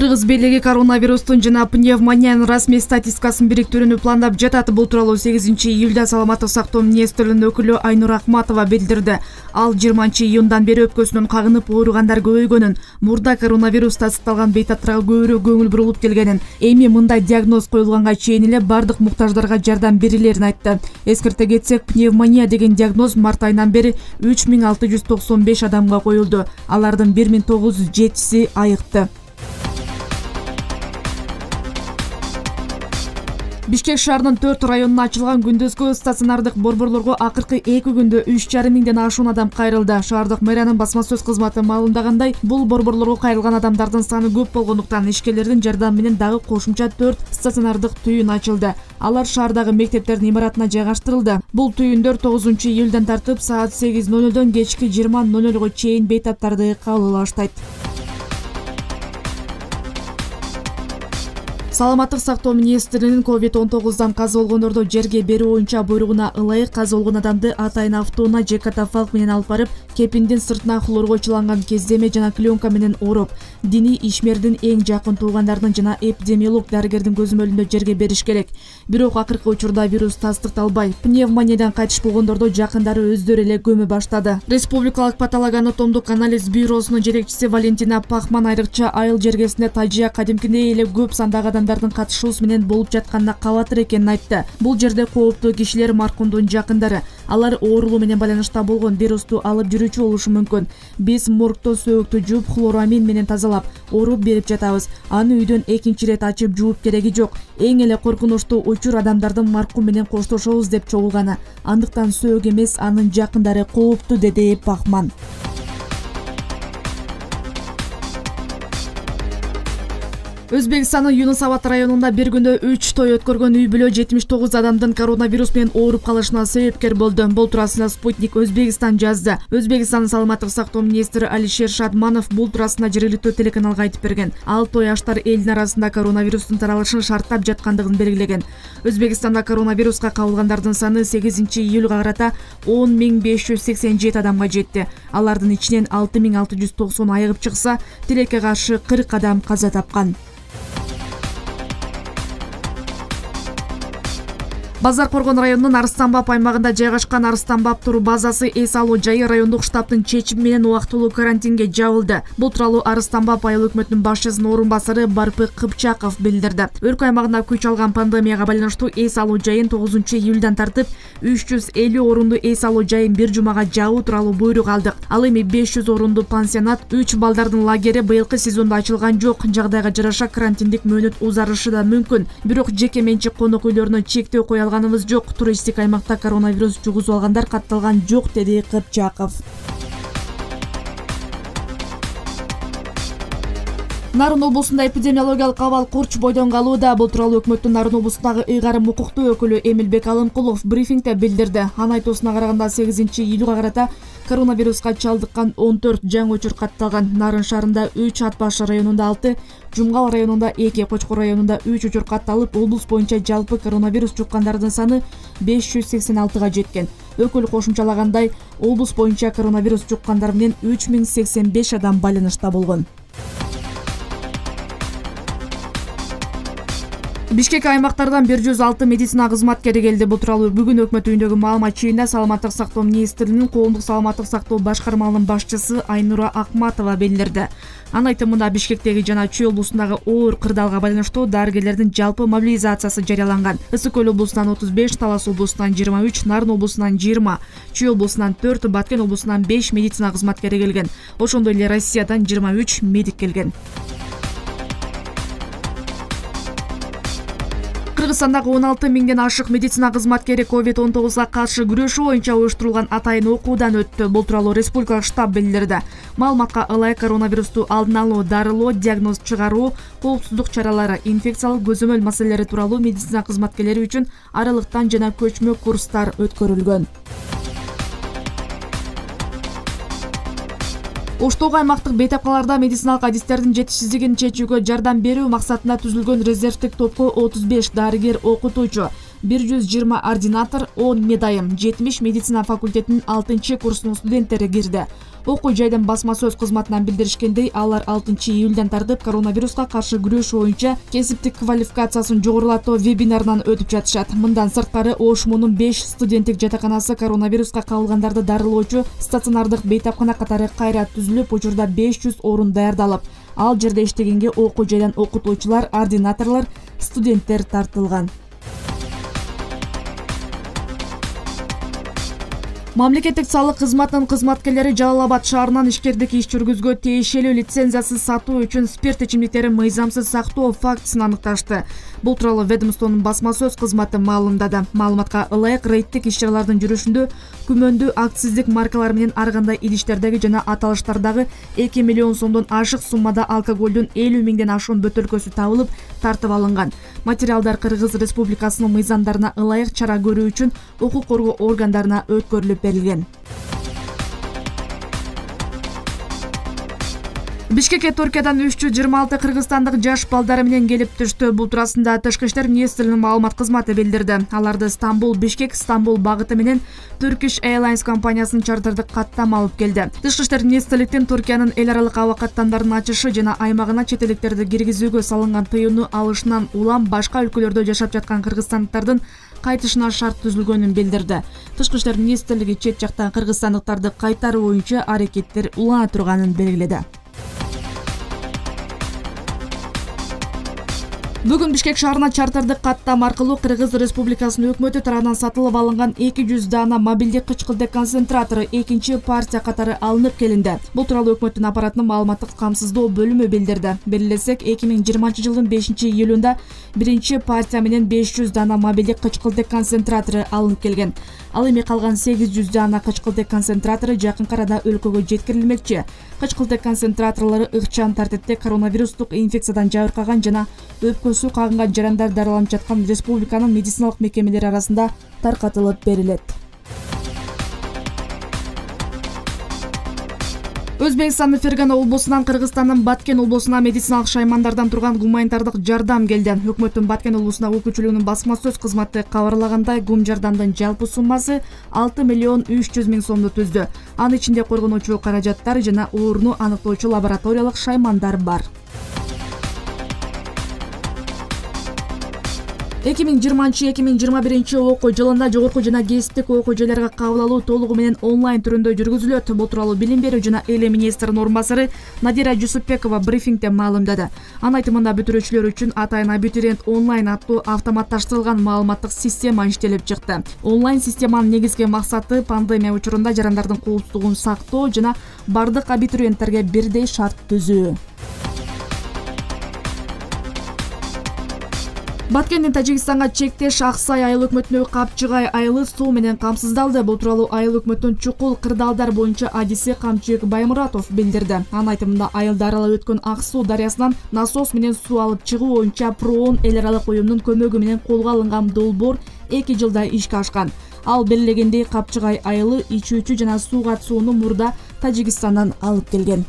кыргыз бийлиги коронавирустун жана пневмониянын расмий статистикасын бириктирүүнү пландап жатат бул тууралуу сегизинчи июлда саламаттык сактоо министрлигинин өкүлү айнура акматова билдирди ал жыйырманчы июндан бери өпкөсүнөн кагынып ооругандар көбөйгөнүн мурда коронавирус тастыкталган бейтаптарга көбүрөөк көңүл бурулуп келгенин эми мындай диагноз коюлганга чейин эле баардык муктаждарга жардам берилерин айтты. Эскерте кетсек пневмония деген диагноз март айынан бери үч миң алты жүз токсон беш адамга коюлду алардын бир миң тогуз жүз жетиси айыкты бишкек шаарынын төрт районуна ачылган күндүзгү стационардык борборлорго акыркы эки күндө үч жарым миңден ашуун адам кайрылды. Шаардык мэриянын басма сөз кызматы маалымдагандай бул борборлорго кайрылган адамдардын саны көп болгондуктан ишкерлердин жардамы менен дагы кошумча төрт стационардык түйүн ачылды. Алар шаардагы мектептердин имаратына жайгаштырылды. Бул түйүндөр тогузунчу июлдан тартып саат сегиз ноль нолдон кечки жыйырма ноль нолго чейин бейтаптарды кабыл саламаттык сактоо министрлигинин ковид он тогуздан каза болгондорду жерге берүү боюнча буйругуна ылайык каза болгон адамды атайын автоунаа же катафалк менен алып барып кепиндин сыртына хлорго чыланган кездеме жана клеенка менен ороп диний ишмердин эң жакын туугандарынын жана эпидемиолог дарыгердин көзөмөлүндө жерге бериш керек. Бирок акыркы учурда вирус тастыкталбай пневмониядан кайтыш болгондорду жакындары өздөрү эле көмө баштады. Республикалык патологоанатомдук анализ бюросунун жетекчиси валентина пахман айрыкча айыл жергесинде тажыя кадимкидей эле көп сандагы адамдар катышуусу менен болуп жатканына кабатыр экенин айтты. Бул жерде кооптуу кишилер маркумдун жакындары. Алар оорулуу менен байланышта болгон вирусту алып жүрүүчү болушу мүмкүн. Биз моргто сөөктү жууп хлорамин менен тазалап оруп берип жатабыз. Аны үйдөн экинчи ирет ачып жууп кереги жок. Эң эле коркунучтуу учур адамдардын маркум менен коштошобуз деп чогулганы. Андыктан сөөк эмес анын жакындары кооптуу деди пахман өзбекстандын юнус абад районунда бир күндө үч той өткөргөн үй бүлө жетимиш тогуз адамдын коронавирус менен ооруп калышына себепкер болду. Бул туурасында спутник өзбекистан жазды. Өзбекстандын саламаттык сактоо министри алишер шадманов бул туурасында жергиликтүү телеканалга айтып берген. Ал той аштар элдин арасында коронавирустун таралышын шарттап жаткандыгын белгилеген. Өзбекстанда коронавируска кабылгандардын саны сегизинчи июлга карата он миң беш жүз сексен жети адамга жетти. Алардын ичинен алты миң алты жүз токсону айыгып чыкса тилекке каршы кырк адам каза тапкан базар коргон районунун арыстан баб аймагында жайгашкан арыстан баб тур базасы эс алуу жайы райондук штабтын чечими менен убактылуу карантинге жабылды. Бул тууралуу арыстан баб айыл өкмөтүнүн башчысынын орун басары барпы кыпчаков билдирди. Өлкө аймагында күч алган пандемияга байланыштуу эс алуу жайын тогузунчу июлдан тартып үч жүз элүү орундуу эс алуу жайын бир жумага жабуу тууралуу буйрук алдык. Ал эми беш жүз орундуу пансионат үч балдардын лагери быйылкы сезондо ачылган жок жагдайга жараша карантиндик мөөнөт узарышы да мүмкүн. Бирок жеке менчик конок үйлөрүнө чектөө кое алганыбыз жок. Туристтик аймакта коронавирус жугузуп алгандар катталган жок деди кыпчаков нарын облусунда эпидемиологиялык абал курч бойдон калууда бул тууралуу өкмөттүн нарын облусундагы ыйгарым укуктуу өкүлү эмилбек алымкулов брифингде билдирди. Анын айтуусуна караганда сегизинчи июлга карата коронавируска чалдыккан он төрт жаңы учур катталган нарын шаарында үч ат башы районунда алты жумгал районунда эки кочкор районунда үч учур катталып облус боюнча жалпы коронавирус жуккандардын саны беш жүз сексен алтыга жеткен. Өкүл кошумчалагандай облус боюнча коронавирус жуккандар менен үч миң сексен беш адам байланышта болгон бишкек аймактардан бир жүз алты медицина кызматкери келди. Бул тууралуу бүгүн өкмөт үйүндөгү маалымат жыйынында саламаттык сактоо министрлигинин коомдук саламаттык сактоо башкармалыгынын башчысы айнура акматова билдирди анын айтымында бишкектеги жана чүй облусундагы оор кырдаалга байланыштуу дарыгерлердин жалпы мобилизациясы жарыяланган. Ысык көл облусунан отуз беш талас облусунан жыйырма үч нарын облусунан жыйырма чүй облусунан төрт баткен облусунан беш медицина кызматкери келген. Ошондой эле россиядан жыйырма үч медик келген кыргызстандагы он алты миңден ашык медицина кызматкери ковид он тогузга каршы күрөшүү боюнча уюштурулган атайын окуудан өттү. Бул тууралуу республикалык штаб билдирди маалыматка ылайык коронавирусту алдын алуу дарылоо диагноз чыгаруу коопсуздук чаралары инфекциялык көзөмөл маселелери тууралуу медицина кызматкерлери үчүн аралыктан жана көчмө курстар өткөрүлгөн оштогу аймактык бейтапкаларда медициналык адистердин жетишсиздигин чечүүгө жардам берүү максатында түзүлгөн резервдик топко отуз беш дарыгер окутуучу бир жүз жыйырма ординатор он медайым жетимиш медицина факультетинин алтынчы курсунун студенттери кирди. Окуу жайдын басма сөз кызматынан билдиришкендей алар алтынчы июльдан тартып коронавируска каршы күрөш боюнча кесиптик квалификациясын жогорулатуу вебинарынан өтүп жатышат. Мындан сырткары ошмунун беш студенттик жатаканасы коронавируска кабылгандарды дарылоочу стационардык бейтапкана катары кайра түзүлүп учурда беш жүз орун даярдалып. Ал жерде иштегенге окуу жайдан окутуучулар ординаторлор студенттер тартылган мамлекеттик салык кызматынын кызматкерлери жалал абад шаарынан ишкердик иш жүргүзүүгө тиешелүү лицензиясыз сатуу үчүн спирт ичимдиктерин мыйзамсыз сактоо фактисин аныкташты. Бул тууралуу ведомствонун басма сөз кызматы маалымдады. Маалыматка ылайык рейдтик иш чаралардын жүрүшүндө күмөндүү акциздик маркалар менен ар кандай идиштердеги жана аталыштардагы эки миллион сомдон ашык суммада алкоголдун элүү миңден ашуун бөтөлкөсү табылып тартып алынган. Материалдар кыргыз республикасынын мыйзамдарына ылайык чара көрүү үчүн укук коргоо органдарына өткөрүлүп берилген. Бишкекке туркиядан үч жүз жыйырма алты кыргызстандык жаш балдары менен келип түштү. Бул туурасында тышкы иштер министрлигинин маалымат кызматы билдирди. Аларды стамбул бишкек стамбул багыты менен turkish airlines компаниясынын чартердик каттам алып келди. Тышкы иштер министрликтин туркиянын эл аралык аба каттамдарын ачышы жана аймагына чет элдиктерди киргизүүгө салынган тыюуну алышынан улам башка өлкөлөрдө жашап жаткан кыргызстандыктардын кайтышына шарт түзүлгөнүн билдирди. Тышкы иштер министрлиги чет жактан кыргызстандыктарды кайтаруу боюнча аракеттер улана турганын белгиледи бүгүн бишкек шаарына чартердик каттам аркылуу кыргыз республикасынын өкмөтү тарабынан сатылып алынган эки жүз даана мобилдик кычкылдык концентратору экинчи партия катары алынып келинди бул тууралуу өкмөттүн аппаратынын маалыматтык камсыздоо бөлүмү билдирди. Белгилесек эки миң жыйырманчы жылдын бешинчи июлунда биринчи партия менен беш жүз даана мобилдик кычкылдык концентратору алынып келген. Ал эми калган сегиз жүз даана кычкылдык концентратору жакынкы арада өлкөгө жеткирилмекчи. Кычкылдык концентраторлору ыкчам тартипте коронавирустук инфекциядан жабыркаган жана кагынган жарандар дарыланып жаткан республиканын медициналык мекемелери арасында таркатылып берилет. Өзбекстандын фергана облусунан кыргызстандын баткен облусуна медициналык шаймандардан турган гуманитардык жардам келди. Өкмөттүн баткен облусуна өкүлчүлүгүнүн басма сөз кызматы кабарлагандай гум жардамдын жалпы суммасы алты миллион үч жүз миң сомду түздү. Анын ичинде коргонуучу каражаттар жана ооруну аныктоочу лабораториялык шаймандар бар эки миң жыйырманчы эки миң жыйырма биринчи окуу жылында жогорку жана кесиптик окуу жайларга кабыл алуу толугу менен онлайн түрүндө жүргүзүлөт. Бул тууралуу билим берүү жана эле министринин орун басары надира жусупбекова брифингде маалымдады. Анын айтымында бүтүрүүчүлөр үчүн атайын абитуриент онлайн аттуу автоматташтырылган маалыматтык система иштелип чыкты. Онлайн системанын негизги максаты пандемия учурунда жарандардын коопсуздугун сактоо жана баардык абитуриенттерге бирдей шарт түзүү баткендин тажикстанга чектеш ак сай айыл өкмөтүнө капчыгай айылы суу менен камсыздалды. Бул тууралуу айыл өкмөтүнүн чукул кырдаалдар боюнча адиси камчыбек баймуратов билдирди. Анын айтымында айылды аралап өткөн ак суу дарыясынан насос менен суу алып чыгуу боюнча проон эл аралык уюмунун көмөгү менен колго алынган долбоор эки жылда ишке ашкан. Ал белгилегендей капчыгай айылы ичүүчү жана суугат сууну мурда тажикстандан алып келген